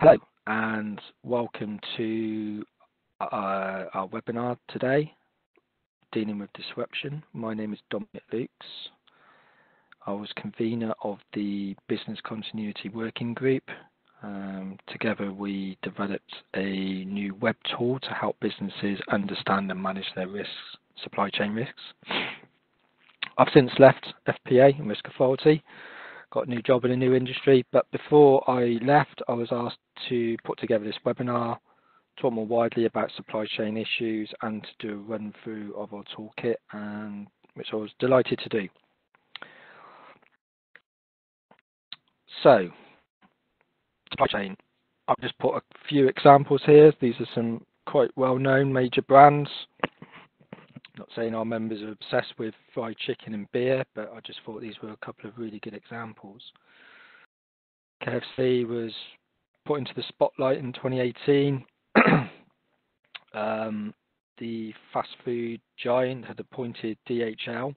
Hello, and welcome to uh, our webinar today, Dealing with Disruption. My name is Dominic Louks. I was convener of the Business Continuity Working Group. Um, together we developed a new web tool to help businesses understand and manage their risks, supply chain risks. I've since left FPA and RISCAuthority got a new job in a new industry. But before I left, I was asked to put together this webinar, talk more widely about supply chain issues, and to do a run through of our toolkit, and which I was delighted to do. So, supply chain. I've just put a few examples here. These are some quite well-known major brands not saying our members are obsessed with fried chicken and beer, but I just thought these were a couple of really good examples. KFC was put into the spotlight in 2018. um, the fast food giant had appointed DHL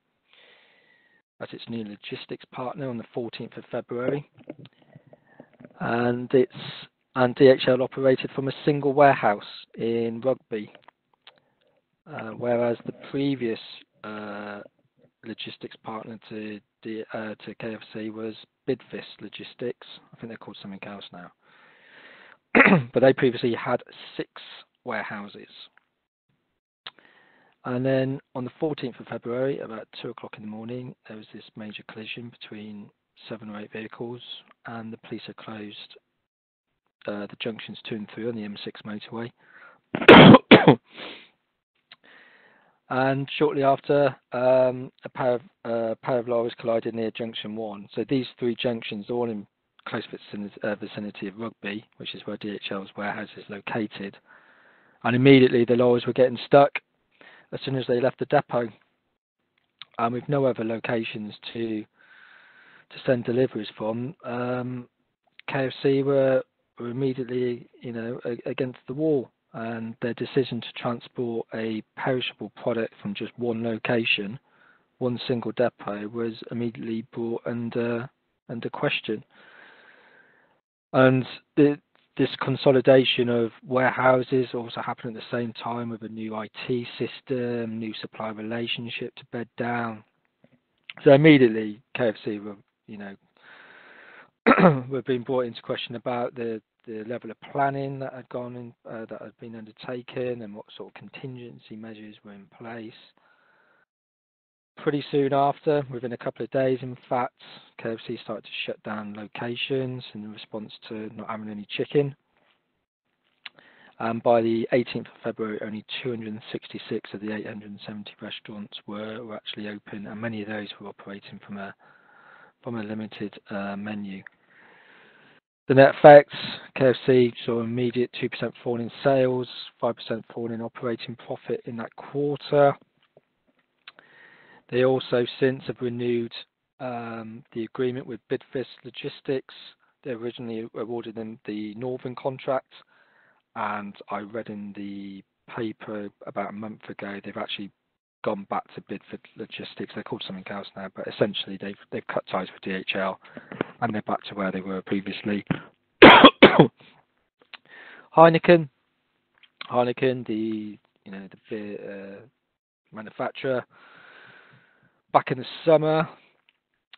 as its new logistics partner on the 14th of February, and it's and DHL operated from a single warehouse in Rugby, whereas the previous uh, logistics partner to the, uh, to KFC was Bidvest Logistics. I think they're called something else now. but they previously had six warehouses. And then on the 14th of February, about 2 o'clock in the morning, there was this major collision between seven or eight vehicles, and the police have closed uh, the junctions 2 and 3 on the M6 motorway. and shortly after, um, a pair of, uh, pair of lorries collided near Junction 1. So these three junctions, all in close vicinity, uh, vicinity of Rugby, which is where DHL's warehouse is located. And immediately the lorries were getting stuck as soon as they left the depot. And with no other locations to to send deliveries from, um, KFC were, were immediately, you know, against the wall and their decision to transport a perishable product from just one location, one single depot, was immediately brought under under question. And the, this consolidation of warehouses also happened at the same time with a new IT system, new supply relationship to bed down. So immediately, KFC were, you know, were being brought into question about the the level of planning that had gone in, uh, that had been undertaken, and what sort of contingency measures were in place. Pretty soon after, within a couple of days, in fact, KFC started to shut down locations in response to not having any chicken. And by the 18th of February, only 266 of the 870 restaurants were, were actually open, and many of those were operating from a from a limited uh, menu. The net effects, KFC saw immediate 2% fall in sales, 5% fall in operating profit in that quarter. They also since have renewed um, the agreement with Bidvest Logistics. They originally awarded them the Northern contract, and I read in the paper about a month ago they've actually gone back to Bidvest Logistics. They're called something else now, but essentially they've they've cut ties with DHL and they're back to where they were previously. Heineken, Heineken, the you know the beer uh, manufacturer, back in the summer.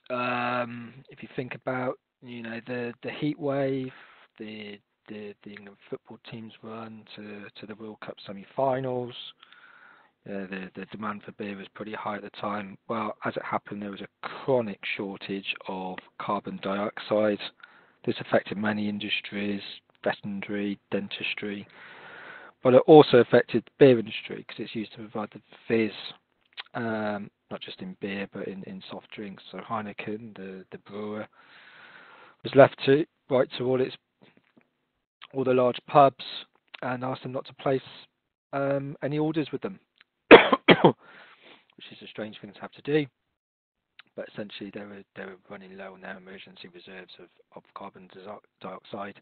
Um, if you think about you know the the heat wave, the the, the England football teams run to to the World Cup semi-finals. Uh, the, the demand for beer was pretty high at the time. Well, as it happened, there was a chronic shortage of carbon dioxide. This affected many industries, veterinary, dentistry, but it also affected the beer industry because it's used to provide the fizz, um, not just in beer but in, in soft drinks. So Heineken, the, the brewer, was left to write to all its all the large pubs and asked them not to place um, any orders with them which is a strange thing to have to do. But essentially, they were they were running low on their emergency reserves of, of carbon dioxide.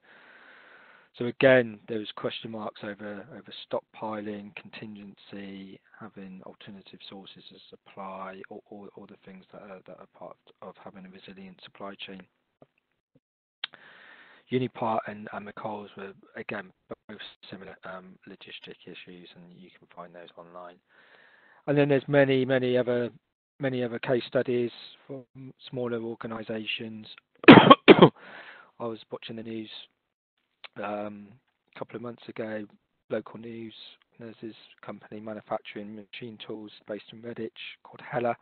So again, there was question marks over over stockpiling, contingency, having alternative sources of supply, or all, all the things that are that are part of having a resilient supply chain. Unipart and, and McColl's were again both similar um, logistic issues, and you can find those online. And then there's many, many other, many other case studies from smaller organisations. I was watching the news um, a couple of months ago, local news. There's this company manufacturing machine tools based in Redditch called Heller,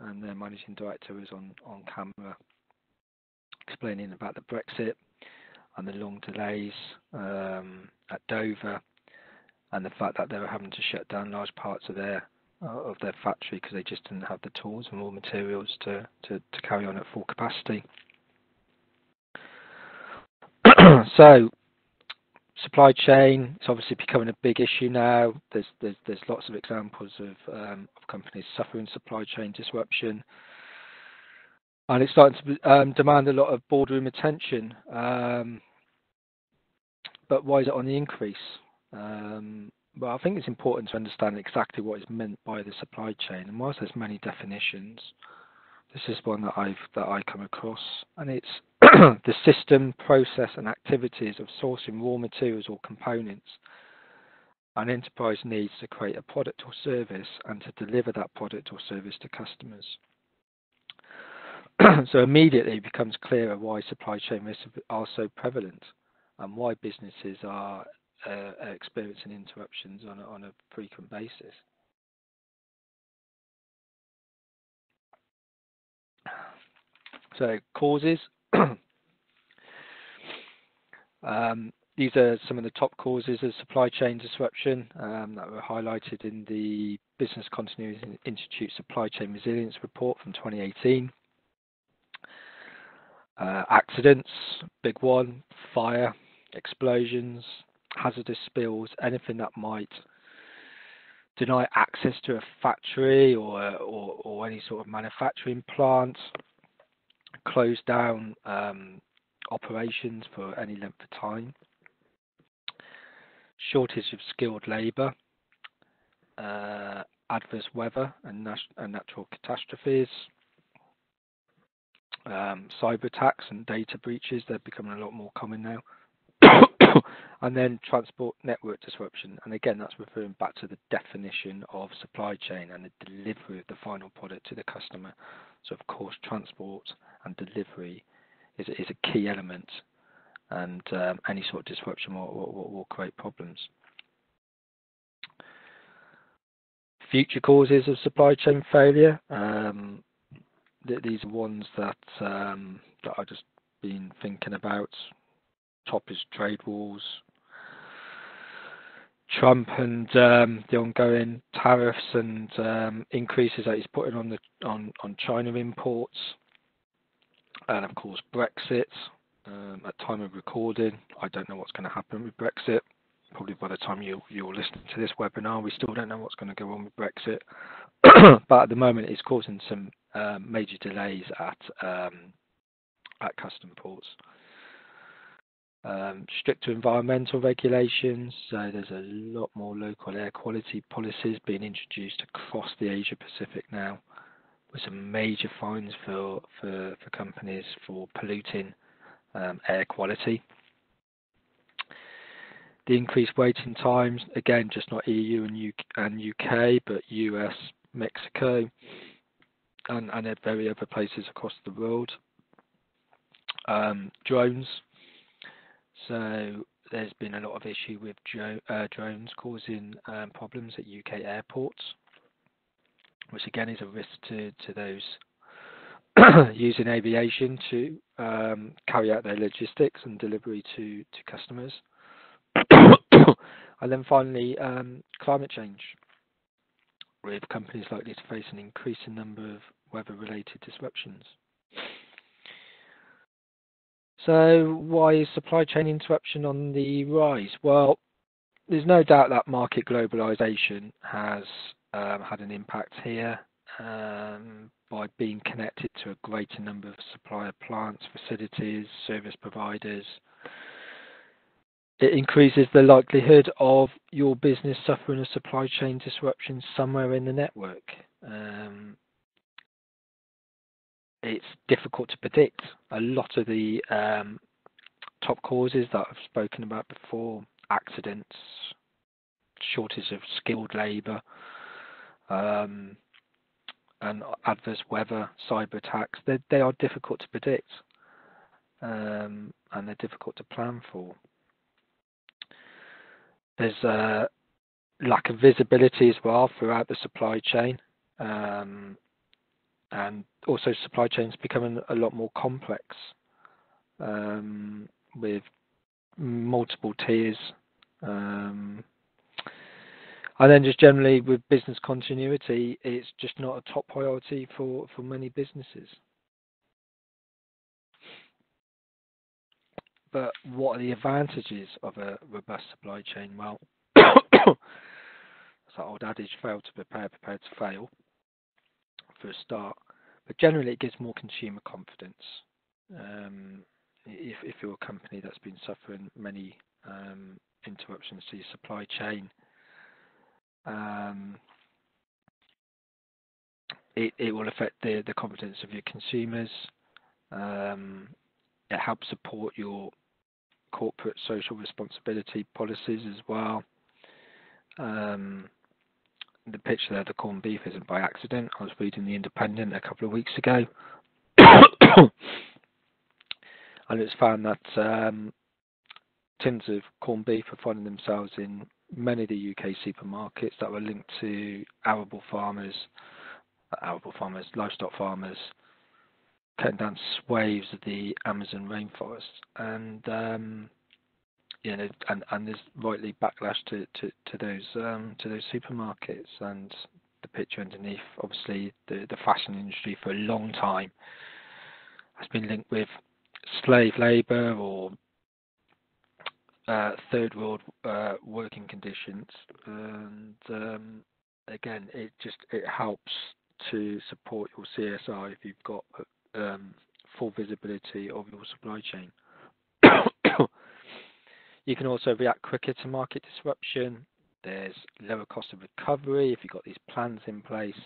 and their managing director was on on camera explaining about the Brexit and the long delays um, at Dover, and the fact that they were having to shut down large parts of their uh, of their factory because they just didn't have the tools and raw materials to, to, to carry on at full capacity. so supply chain is obviously becoming a big issue now. There's there's there's lots of examples of um, of companies suffering supply chain disruption and it's starting to um, demand a lot of boardroom attention. Um, but why is it on the increase? Um, well, I think it's important to understand exactly what is meant by the supply chain. And whilst there's many definitions, this is one that I've that I come across, and it's the system, process, and activities of sourcing raw materials or components an enterprise needs to create a product or service and to deliver that product or service to customers. so immediately it becomes clearer why supply chain risks are so prevalent and why businesses are uh, experiencing interruptions on a, on a frequent basis. So causes. um, these are some of the top causes of supply chain disruption um, that were highlighted in the Business Continuity Institute Supply Chain Resilience Report from 2018. Uh, accidents, big one, fire, explosions, hazardous spills, anything that might deny access to a factory or, or, or any sort of manufacturing plant, close down um, operations for any length of time, shortage of skilled labour, uh, adverse weather and, nat- and natural catastrophes, um, cyber attacks and data breaches. They're becoming a lot more common now. and then transport network disruption. And again, that's referring back to the definition of supply chain and the delivery of the final product to the customer. So, of course, transport and delivery is, is a key element, and um, any sort of disruption will, will, will create problems. Future causes of supply chain failure. Um, th- these are ones that um, that I've just been thinking about. Top is trade wars, Trump and um, the ongoing tariffs and um, increases that he's putting on the on on China imports, and of course Brexit. Um, at time of recording, I don't know what's going to happen with Brexit. Probably by the time you you're listening to this webinar, we still don't know what's going to go on with Brexit. but at the moment, it's causing some um, major delays at um, at custom ports. Um, stricter environmental regulations, so there's a lot more local air quality policies being introduced across the Asia Pacific now, with some major fines for for, for companies for polluting um, air quality. The increased waiting times, again, just not EU and UK, and UK but US, Mexico, and, and very other places across the world. Um, drones. So there's been a lot of issue with uh, drones causing um, problems at UK airports, which again is a risk to, to those using aviation to um, carry out their logistics and delivery to, to customers. and then finally, um, climate change with companies likely to face an increasing number of weather-related disruptions. So why is supply chain interruption on the rise? Well, there's no doubt that market globalization has um, had an impact here um, by being connected to a greater number of supplier plants, facilities, service providers, it increases the likelihood of your business suffering a supply chain disruption somewhere in the network. Um, it's difficult to predict. A lot of the um, top causes that I've spoken about before: accidents, shortage of skilled labour, um, and adverse weather, cyber attacks. They they are difficult to predict, um, and they're difficult to plan for. There's a lack of visibility as well throughout the supply chain. Um, and also supply chains becoming a lot more complex um, with multiple tiers. Um, and then just generally with business continuity, it's just not a top priority for, for many businesses. But what are the advantages of a robust supply chain? Well, that old adage, fail to prepare, prepare to fail for a start. But generally, it gives more consumer confidence. Um, if, if you're a company that's been suffering many um, interruptions to your supply chain, um, it, it will affect the, the confidence of your consumers. Um, it helps support your corporate social responsibility policies as well. Um, the picture there, the corned beef, isn't by accident. I was reading The Independent a couple of weeks ago, and it's found that um, tins of corned beef are finding themselves in many of the UK supermarkets that were linked to arable farmers, arable farmers, livestock farmers, cutting down swathes of the Amazon rainforest, and um, you know, and, and there's rightly backlash to, to, to those um, to those supermarkets and the picture underneath. Obviously, the the fashion industry for a long time has been linked with slave labour or uh, third world uh, working conditions, and um, again, it just it helps to support your CSR if you've got um, full visibility of your supply chain. You can also react quicker to market disruption. There's lower cost of recovery if you've got these plans in place,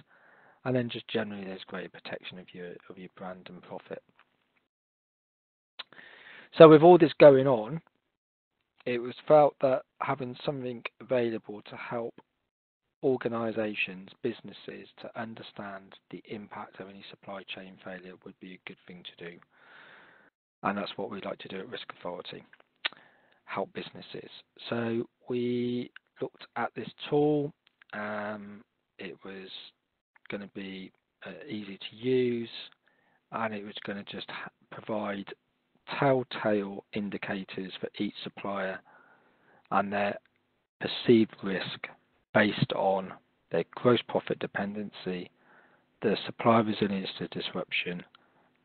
and then just generally there's greater protection of your of your brand and profit. So with all this going on, it was felt that having something available to help organisations, businesses to understand the impact of any supply chain failure would be a good thing to do. And that's what we'd like to do at RISCAuthority help businesses. So we looked at this tool. Um, it was going to be uh, easy to use and it was going to just provide telltale indicators for each supplier and their perceived risk based on their gross profit dependency, the supply resilience to disruption,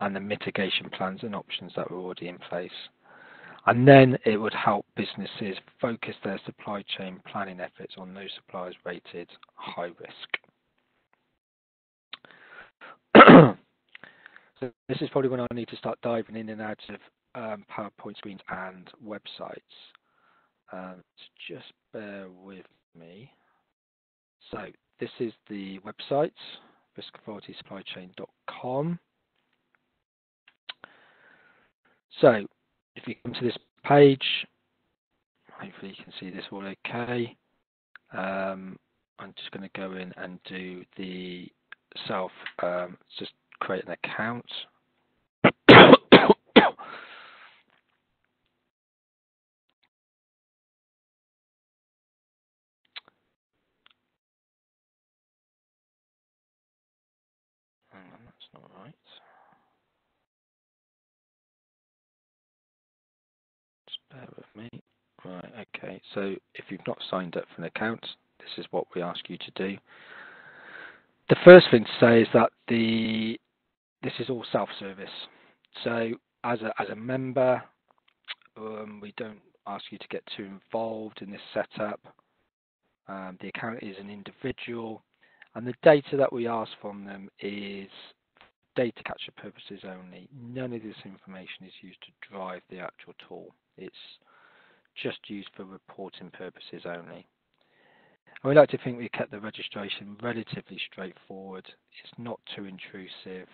and the mitigation plans and options that were already in place and then it would help businesses focus their supply chain planning efforts on those suppliers rated high risk. so this is probably when I need to start diving in and out of um, PowerPoint screens and websites. Um, so just bear with me. So this is the website, riscauthoritysupplychain.com. So if you come to this page, hopefully you can see this all okay. Um, I'm just going to go in and do the self, um, just create an account. Hang on, that's not right. Bear with me. Right, okay. So if you've not signed up for an account, this is what we ask you to do. The first thing to say is that the this is all self-service. So as a as a member, um, we don't ask you to get too involved in this setup. Um, the account is an individual, and the data that we ask from them is data capture purposes only. None of this information is used to drive the actual tool. It's just used for reporting purposes only. We like to think we kept the registration relatively straightforward. It's not too intrusive.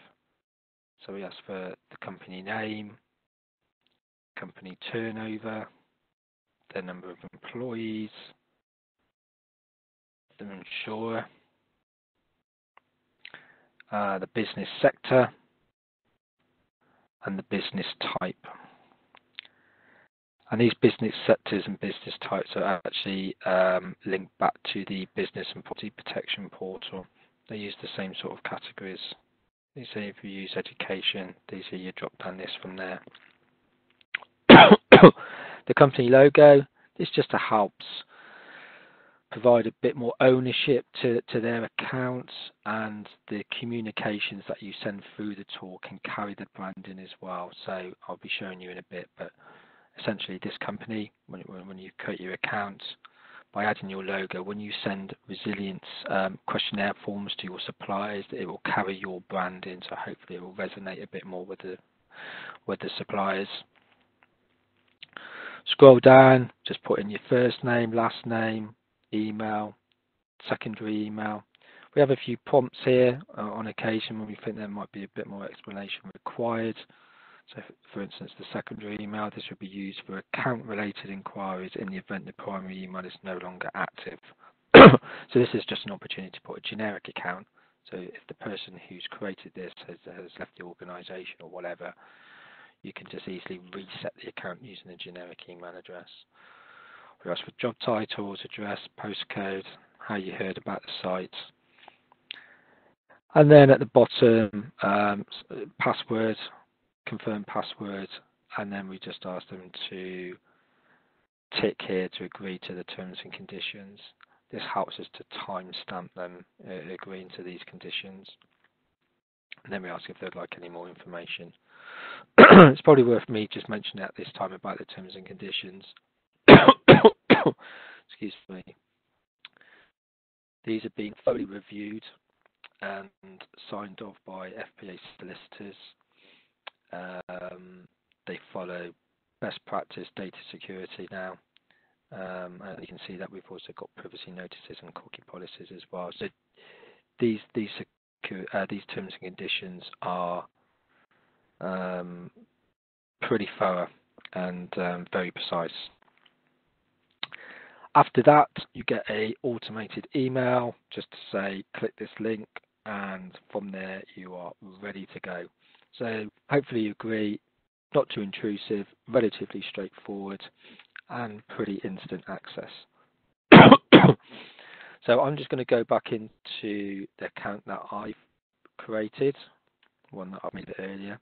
So we ask for the company name, company turnover, their number of employees, the insurer, uh, the business sector, and the business type. And these business sectors and business types are actually um, linked back to the Business and Property Protection Portal. They use the same sort of categories. You say if you use education, these are your drop down list from there. the company logo, this just helps provide a bit more ownership to, to their accounts and the communications that you send through the tool can carry the branding as well. So I'll be showing you in a bit, but essentially this company, when, when you create your account, by adding your logo, when you send resilience um, questionnaire forms to your suppliers, it will carry your brand in, so hopefully it will resonate a bit more with the with the suppliers. Scroll down, just put in your first name, last name, email, secondary email. We have a few prompts here uh, on occasion when we think there might be a bit more explanation required. So, for instance, the secondary email, this would be used for account-related inquiries in the event the primary email is no longer active. so this is just an opportunity to put a generic account. So if the person who's created this has, has left the organisation or whatever, you can just easily reset the account using a generic email address. We ask for job titles, address, postcode, how you heard about the site. And then at the bottom, um, password, confirm password, and then we just ask them to tick here to agree to the terms and conditions. This helps us to timestamp them uh, agreeing to these conditions. And then we ask if they'd like any more information. it's probably worth me just mentioning at this time about the terms and conditions. Excuse me. These are being fully reviewed and signed off by FPA solicitors. Um, they follow best practice data security now. Um, and you can see that we've also got privacy notices and cookie policies as well. So these these uh, these terms and conditions are um, pretty thorough and um, very precise. After that, you get a automated email just to say click this link, and from there you are ready to go. So hopefully you agree, not too intrusive, relatively straightforward, and pretty instant access. so I'm just going to go back into the account that I've created, one that I made earlier.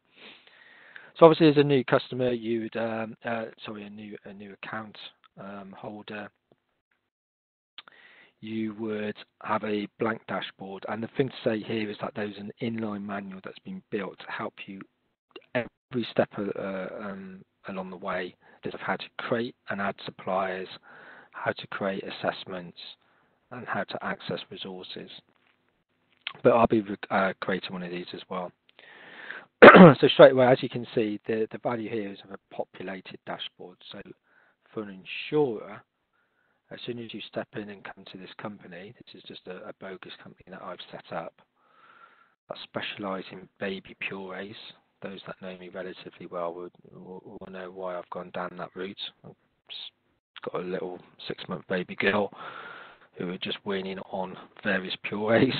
So obviously, as a new customer, you'd um, uh, sorry, a new a new account um, holder, you would have a blank dashboard. And the thing to say here is that there's an inline manual that's been built to help you every step uh, um, along the way of how to create and add suppliers, how to create assessments, and how to access resources. But I'll be uh, creating one of these as well. so straight away, as you can see, the, the value here is of a populated dashboard. So for an insurer, as soon as you step in and come to this company, this is just a, a bogus company that I've set up. I specialise in baby purees. Those that know me relatively well will, will, will know why I've gone down that route. I've got a little six-month baby girl who are just weaning on various purees.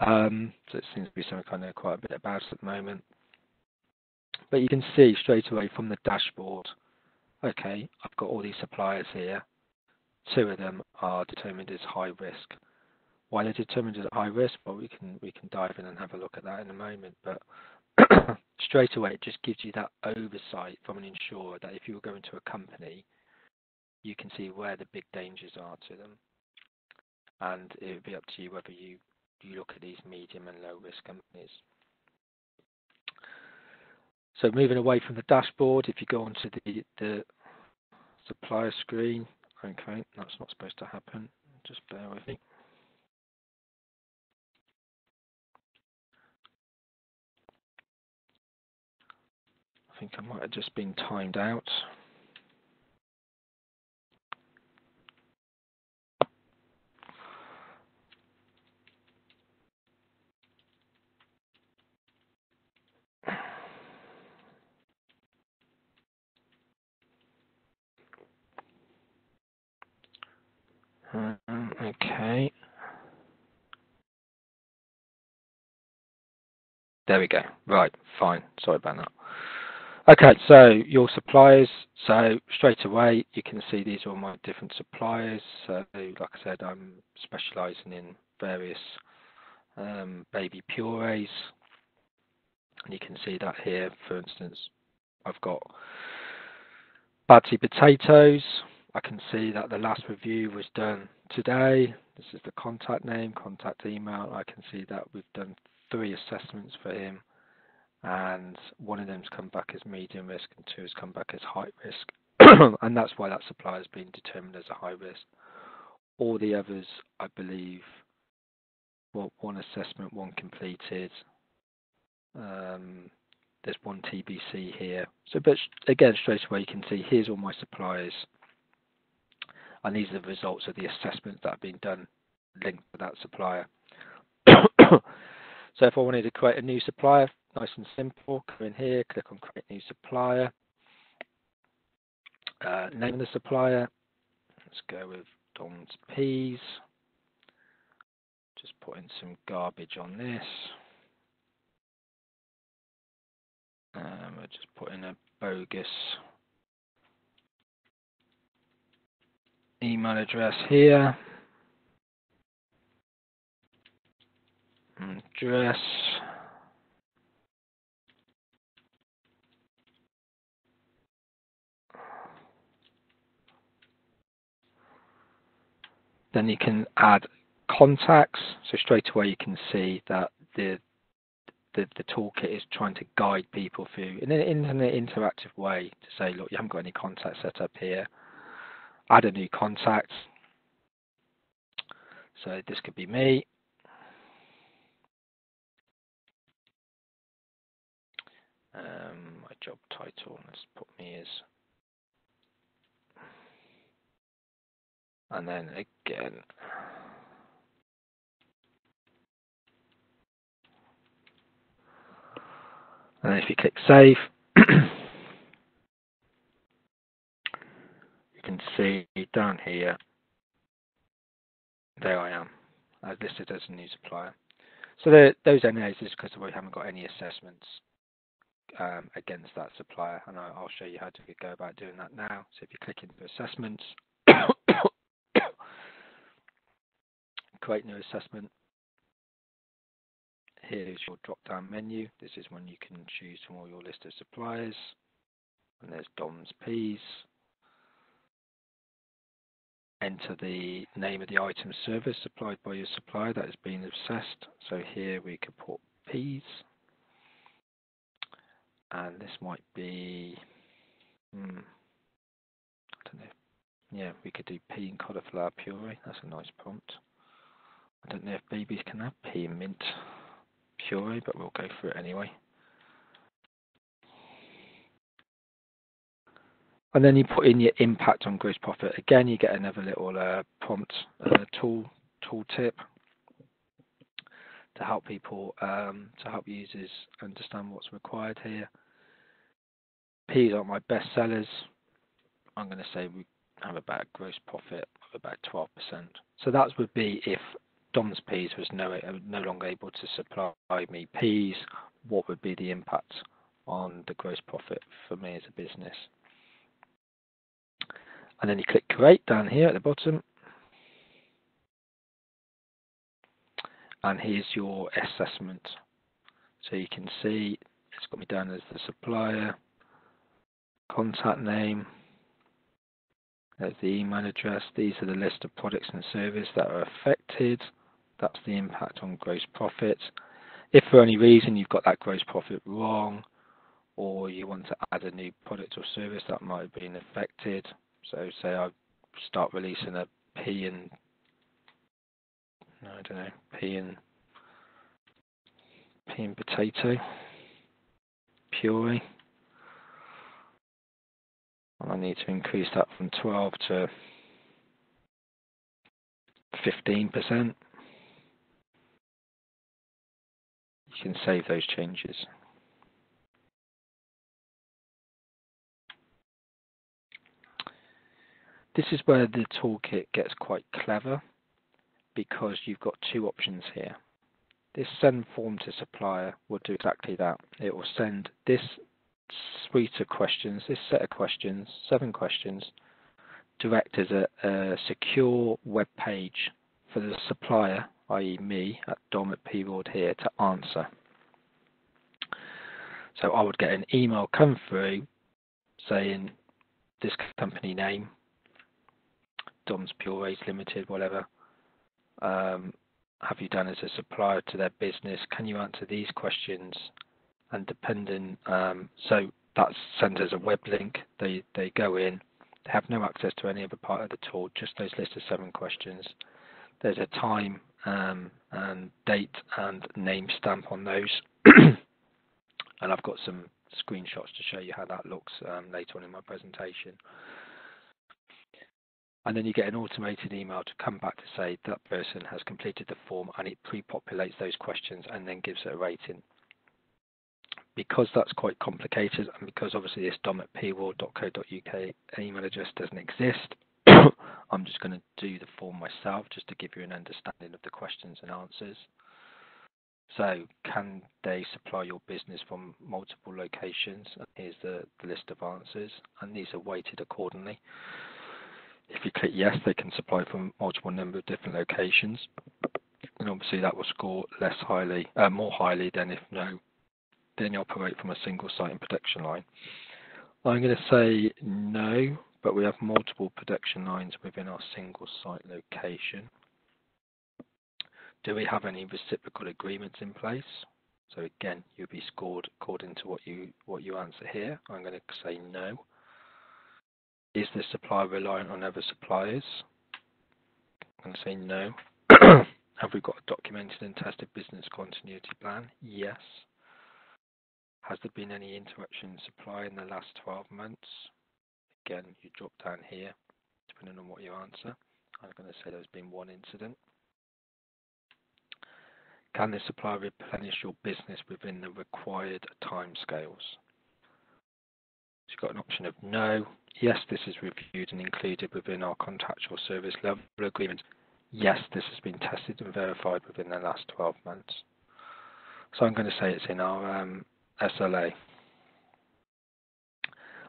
Um, so it seems to be something I know quite a bit about at the moment. But you can see straight away from the dashboard, okay, I've got all these suppliers here. Two of them are determined as high risk. Why they're determined as high risk? Well, we can we can dive in and have a look at that in a moment. But straight away, it just gives you that oversight from an insurer that if you were going to a company, you can see where the big dangers are to them, and it would be up to you whether you you look at these medium and low risk companies. So moving away from the dashboard, if you go onto the, the supplier screen, Okay, that's not supposed to happen. Just bear with me. I think I might have just been timed out. Mm, okay. There we go. Right, fine. Sorry about that. Okay, so your suppliers. So straight away, you can see these are all my different suppliers. So like I said, I'm specializing in various um, baby purees. And you can see that here, for instance, I've got Badsy potatoes, I can see that the last review was done today. This is the contact name, contact email. I can see that we've done three assessments for him and one of them's come back as medium risk and two has come back as high risk. and that's why that supply has been determined as a high risk. All the others, I believe, well, one assessment, one completed. Um, there's one TBC here. So, but again, straight away you can see here's all my suppliers, and these are the results of the assessments that have been done linked to that supplier. so, if I wanted to create a new supplier, nice and simple, come in here, click on create new supplier, uh, name the supplier. Let's go with Dom's Peas. Just put in some garbage on this. Um, we'll just put in a bogus email address here. Address. Then you can add contacts. So straight away you can see that the the, the toolkit is trying to guide people through in an, in an interactive way to say, look, you haven't got any contacts set up here. Add a new contact. So this could be me. Um, my job title, let's put me as and then again and then if you click save you can see down here there I am as listed as a new supplier so the, those NAs is because we haven't got any assessments um, against that supplier and I'll show you how to go about doing that now so if you click into assessments create new assessment. Here is your drop down menu. This is one you can choose from all your list of suppliers. And there's Dom's Peas. Enter the name of the item service supplied by your supplier that has been assessed. So here we could put peas. And this might be, hmm, I don't know. Yeah, we could do pea and cauliflower puree. That's a nice prompt. I don't know if babies can have pea and mint puree, but we'll go for it anyway. And then you put in your impact on gross profit. Again, you get another little uh, prompt uh, tool tool tip to help people, um, to help users understand what's required here. Peas are my best sellers. I'm going to say we have about a gross profit of about 12%. So that would be if Dom's Peas was no, uh, no longer able to supply me peas, what would be the impact on the gross profit for me as a business? And then you click create down here at the bottom. And here's your assessment. So you can see it's got me down as the supplier, contact name, there's the email address. These are the list of products and services that are affected. That's the impact on gross profit. If for any reason you've got that gross profit wrong, or you want to add a new product or service that might have been affected, so say I start releasing a pea and I don't know pea and pea and potato puree, and I need to increase that from 12 to 15 percent. you can save those changes. This is where the toolkit gets quite clever because you've got two options here. this send form to supplier will do exactly that. It will send this suite of questions, this set of questions, seven questions, direct as a, a secure web page for the supplier, i.e. me, at Dom at PWard here, to answer. So I would get an email come through saying this company name, Dom's Pureways Limited, whatever. Um, have you done as a supplier to their business? Can you answer these questions? And depending, um, so that's sent as a web link. They they go in, they have no access to any other part of the tool, just those list of seven questions. There's a time um, and date and name stamp on those. and I've got some screenshots to show you how that looks later on in my presentation. And then you get an automated email to come back to say that person has completed the form and it pre-populates those questions and then gives it a rating. Because that's quite complicated and because obviously this dom at pward.co.uk email address doesn't exist, I'm just going to do the form myself just to give you an understanding of the questions and answers. So can they supply your business from multiple locations? And here's the, the list of answers, and these are weighted accordingly. If you click yes, they can supply from multiple number of different locations, and obviously that will score less highly, uh, more highly than if no, then you operate from a single site and production line. I'm going to say no, but we have multiple production lines within our single site location. Do we have any reciprocal agreements in place? So again, you'll be scored according to what you what you answer here. I'm going to say no. Is the supplier reliant on other suppliers? I'm going to say no. have we got a documented and tested business continuity plan? Yes. Has there been any interruption in supply in the last 12 months? Again, you drop down here, depending on what you answer. I'm going to say there's been one incident. Can the supplier replenish your business within the required timescales? You've got an option of no. Yes, this is reviewed and included within our contractual service level agreement. Yes, this has been tested and verified within the last 12 months. So I'm going to say it's in our um, SLA.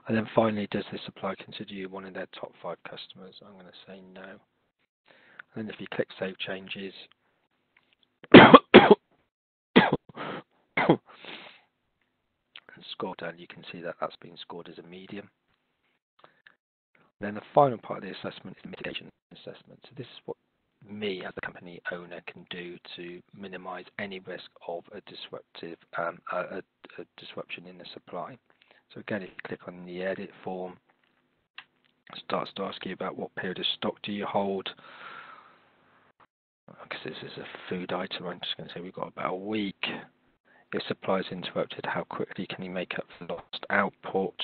And then finally, does this supplier consider you one of their top five customers? I'm going to say no. And then if you click Save Changes, scroll down, you can see that that's been scored as a medium. Then the final part of the assessment is the mitigation assessment. So this is what me as the company owner can do to minimize any risk of a disruptive um, a, a, a disruption in the supply. So again, if you click on the edit form, it starts to ask you about what period of stock do you hold. Because this is a food item, I'm just going to say we've got about a week. If supply is interrupted, how quickly can you make up for lost output?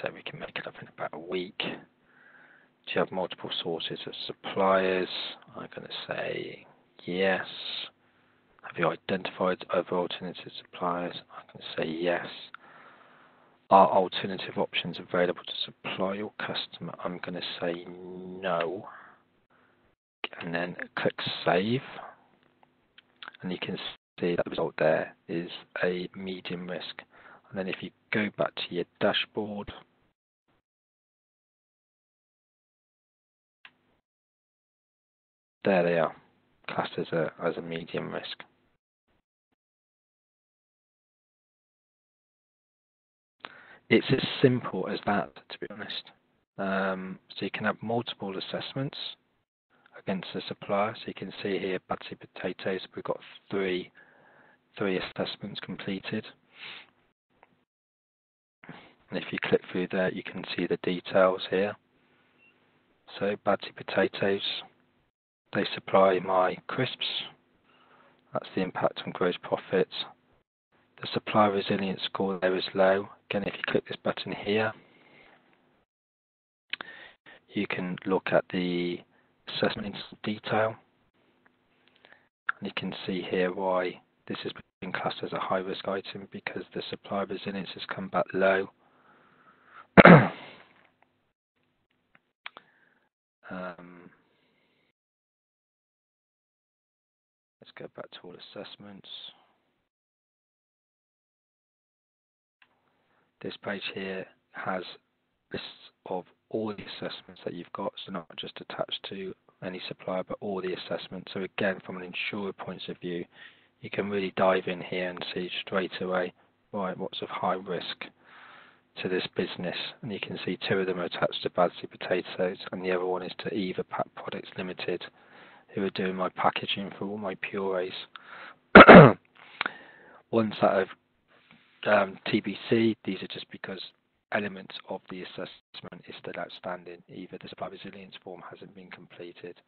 So we can make it up in about a week. Do you have multiple sources of suppliers? I'm going to say yes. Have you identified other alternative suppliers? I'm going to say yes. Are alternative options available to supply your customer? I'm going to say no. And then click save. And you can see that the result there is a medium risk. And then if you go back to your dashboard, there they are, classed as a, as a medium risk. It's as simple as that, to be honest. Um, so you can have multiple assessments against the supplier. So you can see here, Batsy Potatoes, we've got three three assessments completed. And if you click through there, you can see the details here. So Badsy Potatoes, they supply my crisps. That's the impact on gross profits. The supply resilience score there is low. Again, if you click this button here, you can look at the assessment in detail. And you can see here why this has been classed as a high risk item because the supply resilience has come back low. um, let's go back to all assessments. This page here has lists of all the assessments that you've got, so not just attached to any supplier, but all the assessments. So again, from an insurer point of view, you can really dive in here and see straight away, right, what's of high risk to this business. And you can see two of them are attached to Baddesley Potatoes, and the other one is to Eva Pack Products Limited, who are doing my packaging for all my purees. Ones that of um, TBC, these are just because elements of the assessment is still outstanding. Either the supply resilience form hasn't been completed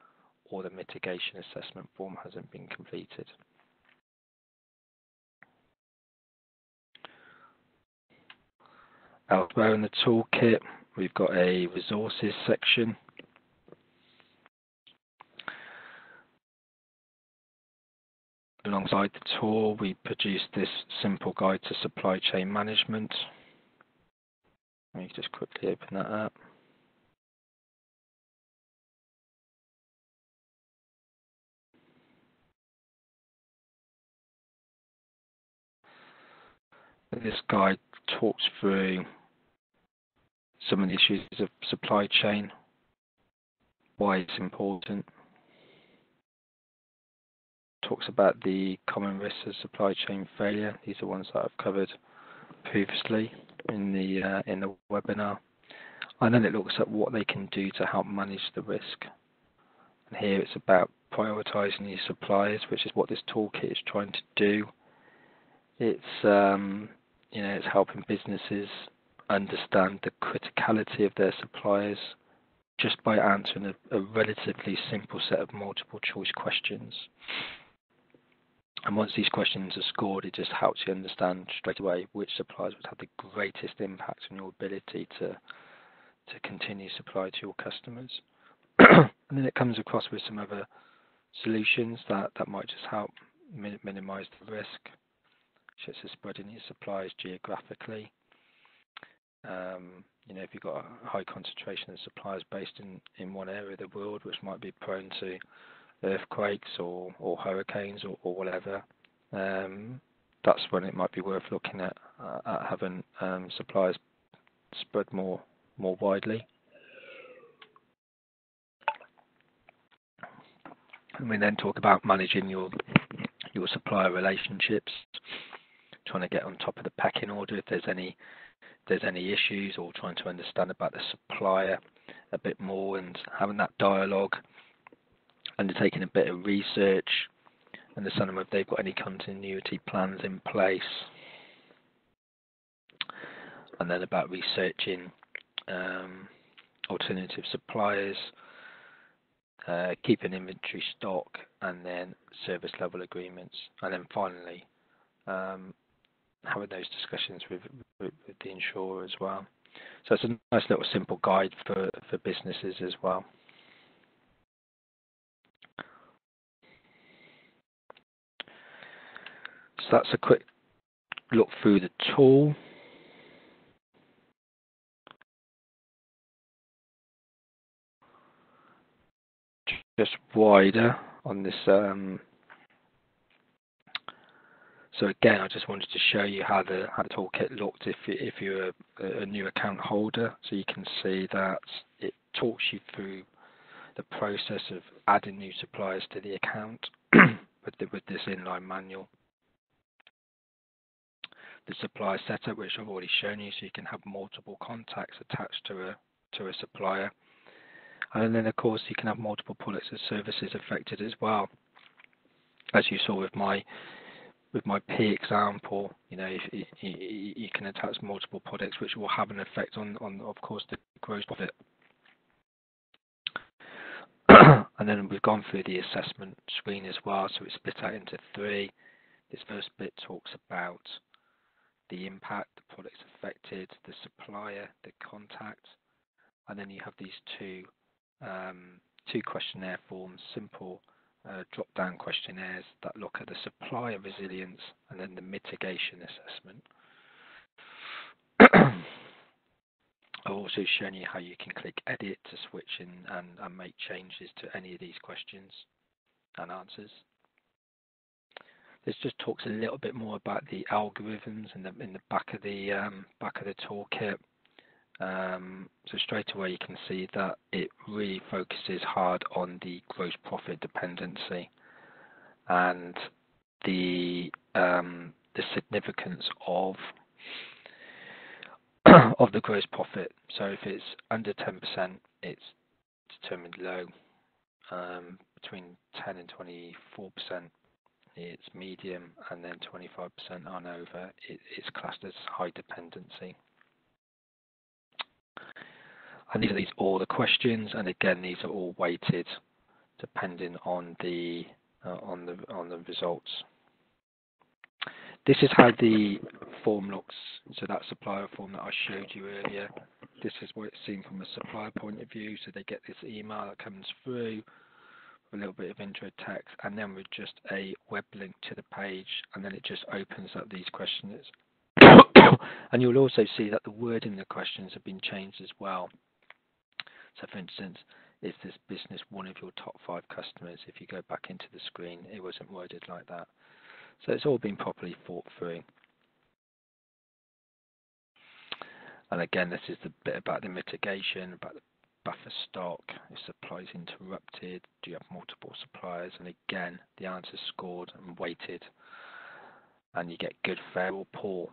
or the mitigation assessment form hasn't been completed. Elsewhere in the toolkit, we've got a resources section. Alongside the tool, we produced this simple guide to supply chain management. Let me just quickly open that up. This guide talks through some of the issues of supply chain, why it's important, talks about the common risks of supply chain failure. These are ones that I've covered previously in the uh, in the webinar. And then it looks at what they can do to help manage the risk. And here it's about prioritizing your suppliers, which is what this toolkit is trying to do. It's um, you know it's helping businesses understand the criticality of their suppliers just by answering a, a relatively simple set of multiple choice questions. And once these questions are scored, it just helps you understand straight away which suppliers would have the greatest impact on your ability to to continue supply to your customers. and then it comes across with some other solutions that, that might just help minimize the risk, such as spreading your supplies geographically. Um, you know, if you've got a high concentration of suppliers based in, one area of the world, which might be prone to earthquakes or, hurricanes or, whatever, um, that's when it might be worth looking at, uh, having um, suppliers spread more more widely. And we then talk about managing your supplier relationships, trying to get on top of the pecking order if there's any there's any issues, or trying to understand about the supplier a bit more and having that dialogue undertaking a bit of research, understanding whether they've got any continuity plans in place, and then about researching um, alternative suppliers, uh, keeping inventory stock, and then service level agreements, and then finally um, having those discussions with, with, with the insurer as well. So it's a nice little simple guide for, for businesses as well. So that's a quick look through the tool. Just wider on this. Um, so again, I just wanted to show you how the how the toolkit looked if if you're a, a new account holder. So you can see that it talks you through the process of adding new suppliers to the account with, the, with this inline manual the supplier setup, which I've already shown you, so you can have multiple contacts attached to a to a supplier. And then, of course, you can have multiple products and services affected as well. As you saw with my with my pea example, you know, you, you, you can attach multiple products, which will have an effect on, on of course, the gross profit. and then we've gone through the assessment screen as well, so it's split out into three. This first bit talks about the impact, the products affected, the supplier, the contact, and then you have these two um, two questionnaire forms, simple drop-down questionnaires that look at the supplier resilience and then the mitigation assessment. I've also shown you how you can click edit to switch in and, and make changes to any of these questions and answers. this just talks a little bit more about the algorithms in the in the back of the um, back of the toolkit. Um, so straight away you can see that it really focuses hard on the gross profit dependency and the um, the significance of of the gross profit. So if it's under 10%, it's determined low. Um, between 10 and 24%, it's medium, and then 25% on over, it, it's classed as high dependency. And these are these all the questions, and again, these are all weighted depending on the uh, on the on the results. This is how the form looks. So that supplier form that I showed you earlier, this is what it's seen from a supplier point of view. So they get this email that comes through with a little bit of intro text, and then with just a web link to the page, and then it just opens up these questions. and you'll also see that the wording in the questions have been changed as well. So for instance, is this business one of your top five customers? If you go back into the screen, it wasn't worded like that. So it's all been properly thought through. And again, this is the bit about the mitigation, about the buffer stock, if supply is interrupted, do you have multiple suppliers? And again, the answer is scored and weighted, and you get good, fair, or poor.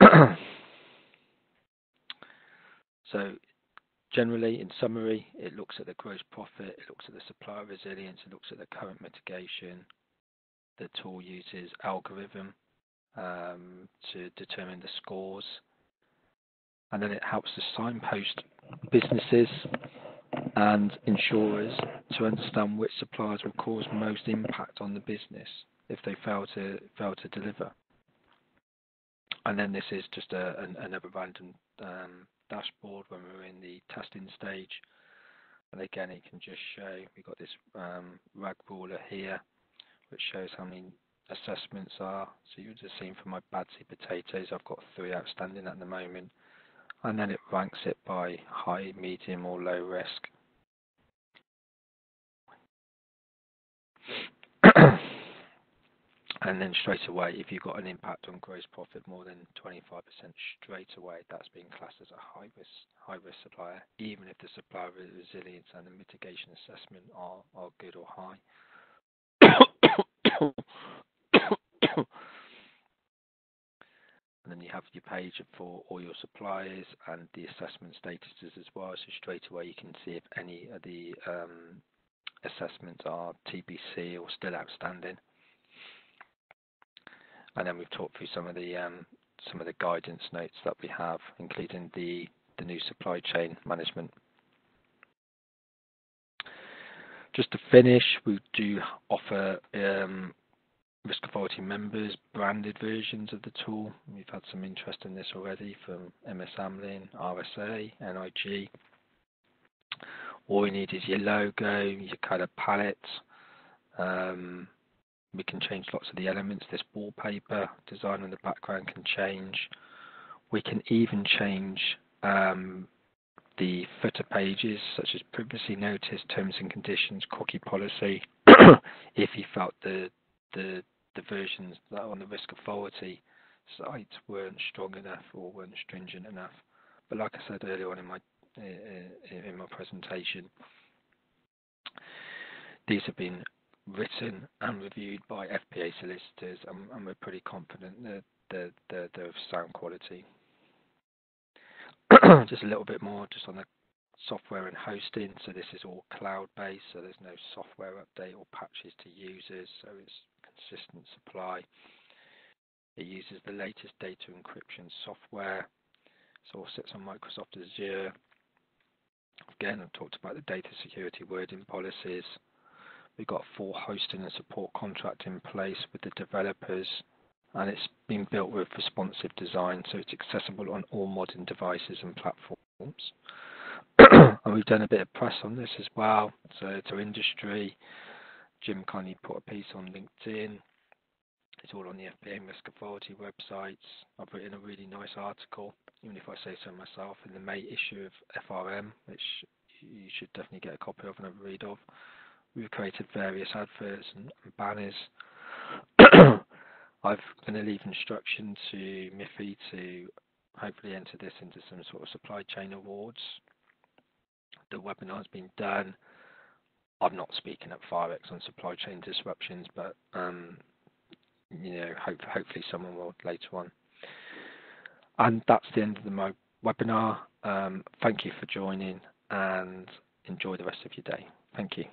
so generally, in summary, it looks at the gross profit, it looks at the supplier resilience, it looks at the current mitigation. The tool uses algorithm um, to determine the scores and then it helps to signpost businesses and insurers to understand which suppliers will cause most impact on the business if they fail to fail to deliver. And then this is just an, another random um, dashboard when we're in the testing stage. And again, it can just show we've got this um, rag ruler here, which shows how many assessments are. So you've just seen for my Baddesley potatoes, I've got three outstanding at the moment and then it ranks it by high, medium or low risk. And then straight away, if you've got an impact on gross profit more than 25% straight away, that's being classed as a high risk, high risk supplier, even if the supplier resilience and the mitigation assessment are, are good or high. and then you have your page for all your suppliers and the assessment statuses as well. So straight away you can see if any of the um, assessments are TBC or still outstanding. And then we've talked through some of the um, some of the guidance notes that we have, including the new supply chain management. Just to finish, we do offer um, RISCAuthority members branded versions of the tool. We've had some interest in this already from MS Amlin, RSA, NIG. All you need is your logo, your colour palette. We can change lots of the elements. This wallpaper design on the background can change. We can even change um, the footer pages, such as privacy notice, terms and conditions, cookie policy, if you felt the the the versions that on the risk of authority site weren't strong enough or weren't stringent enough. But like I said earlier on in my in my presentation, these have been written and reviewed by FPA solicitors, and, and we're pretty confident that they're, they're, they're of sound quality. just a little bit more just on the software and hosting. So this is all cloud-based, so there's no software update or patches to users. So it's consistent supply. It uses the latest data encryption software. It all sits on Microsoft Azure. Again, I've talked about the data security wording policies. We've got a full hosting and support contract in place with the developers, and it's been built with responsive design, so it's accessible on all modern devices and platforms. and we've done a bit of press on this as well, so to industry, Jim kindly put a piece on LinkedIn. It's all on the FPA RISCAuthority websites. I've written a really nice article, even if I say so myself, in the May issue of FRM, which you should definitely get a copy of and a read of, we've created various adverts and, and banners. I've going to leave instruction to Miffy to hopefully enter this into some sort of supply chain awards. The webinar's been done. I'm not speaking at Firex on supply chain disruptions, but um, you know, hope, hopefully someone will later on. And that's the end of the webinar. Um, thank you for joining and enjoy the rest of your day. Thank you.